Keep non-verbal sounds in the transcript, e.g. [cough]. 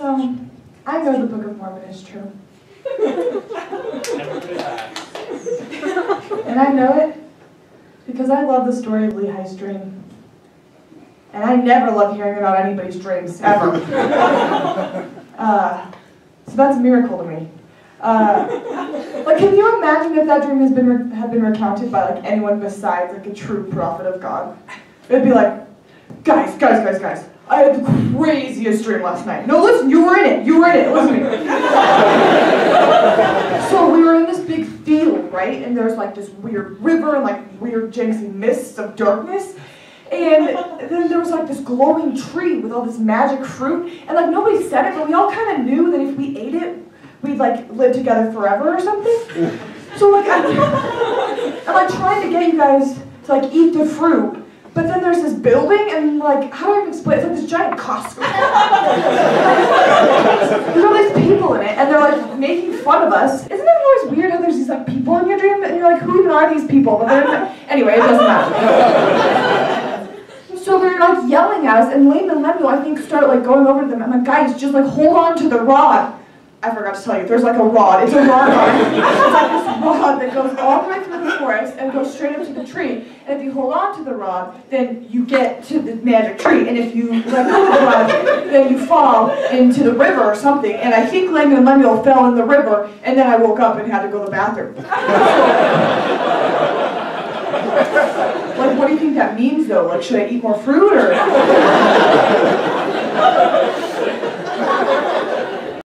So, I know the Book of Mormon is true. and I know it because I love the story of Lehi's dream. And I never love hearing about anybody's dreams, ever. [laughs] uh, so that's a miracle to me. Uh, like, can you imagine if that dream has been re- had been recounted by like anyone besides like a true prophet of God? It'd be like, guys, guys, guys, guys. I had the craziest dream last night. No, listen, you were in it. You were in it. Listen to me. [laughs] so we were in this big field, right? And there's like this weird river and like weird jinxy mists of darkness. And then there was like this glowing tree with all this magic fruit. And like nobody said it, but we all kind of knew that if we ate it, we'd like live together forever or something. [laughs] So like I'm, I'm like trying to get you guys to like eat the fruit. But then there's this building, and like, how do I even explain? It's like this giant Costco. [laughs] there's all these people in it, and they're like making fun of us. Isn't it always weird how there's these like people in your dream, and you're like, who even are these people? But then, anyway, it doesn't matter. So they're like yelling at us, and Laman and Lemuel, I think, start like going over to them. I'm like, guys, just like hold on to the rod. I forgot to tell you, there's like a rod. It's a rod. it's like this rod that goes all the way through the forest and goes straight up to the tree. And if you hold on to the rod, then you get to the magic tree. And if you let go of the rod, then you fall into the river or something. And I think and Lemuel fell in the river, and then I woke up and had to go to the bathroom. [laughs] like, what do you think that means, though? Like, should I eat more fruit or? [laughs]